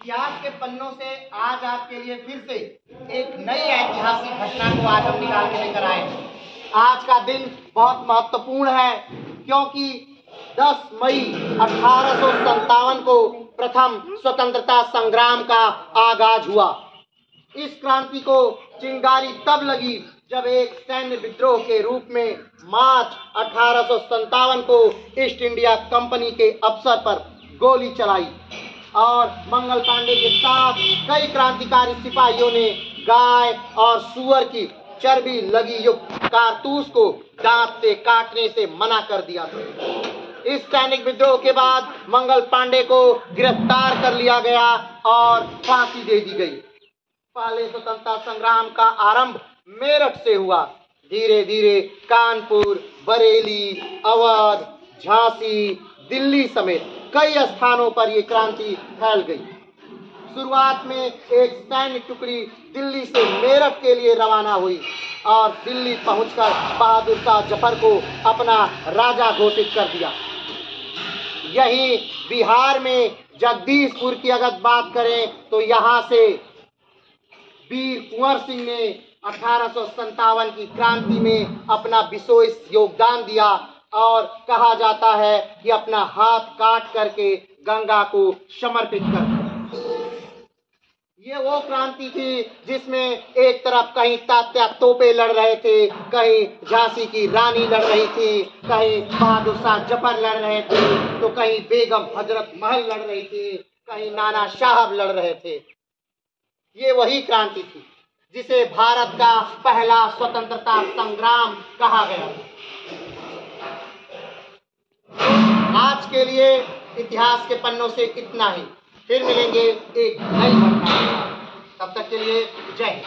इतिहास के पन्नों से आज आपके लिए फिर से एक नई ऐतिहासिक घटना को आज हम निकाल के लेकर आए आज का दिन बहुत महत्वपूर्ण है, क्योंकि 10 मई अठारह सौ सत्तावन को प्रथम स्वतंत्रता संग्राम का आगाज़ हुआ। इस क्रांति को चिंगारी तब लगी जब एक सैन्य विद्रोह के रूप में मार्च अठारह को ईस्ट इंडिया कंपनी के अवसर पर गोली चलाई। और मंगल पांडे के साथ कई क्रांतिकारी सिपाहियों ने गाय और सुअर की चर्बी लगी युक्त कारतूस को दांत से काटने से मना कर दिया था। इस सैनिक विद्रोह के बाद मंगल पांडे को गिरफ़्तार कर लिया गया और फांसी दे दी गई। पहले स्वतंत्रता संग्राम का आरंभ मेरठ से हुआ। धीरे धीरे कानपुर, बरेली, अवध, झांसी, दिल्ली समेत कई स्थानों पर ये क्रांति फैल गई। शुरुआत में एक सैन्य टुकड़ी दिल्ली से मेरठ के लिए रवाना हुई और दिल्ली पहुंचकर बहादुर शाह ज़फ़र को अपना राजा घोषित कर दिया। यही बिहार में जगदीशपुर की अगर बात करें तो यहाँ से वीर कुंवर सिंह ने अठारह सौ सत्तावन की क्रांति में अपना विशेष योगदान दिया। और कहा जाता है कि अपना हाथ काट करके गंगा को समर्पित कर ये वो क्रांति थी जिसमें एक तरफ़ कहीं तात्या तोपे लड़ रहे थे, कहीं झांसी की रानी लड़ रही थी, कहीं बहादुर शाह ज़फ़र लड़ रहे थे तो कहीं बेगम हज़रत महल लड़ रही थी, कहीं नाना साहब लड़ रहे थे। ये वही क्रांति थी जिसे भारत का पहला स्वतंत्रता संग्राम कहा गया आज के लिए इतिहास के पन्नों से इतना ही। फिर मिलेंगे एक नई घटना। तब तक के लिए जय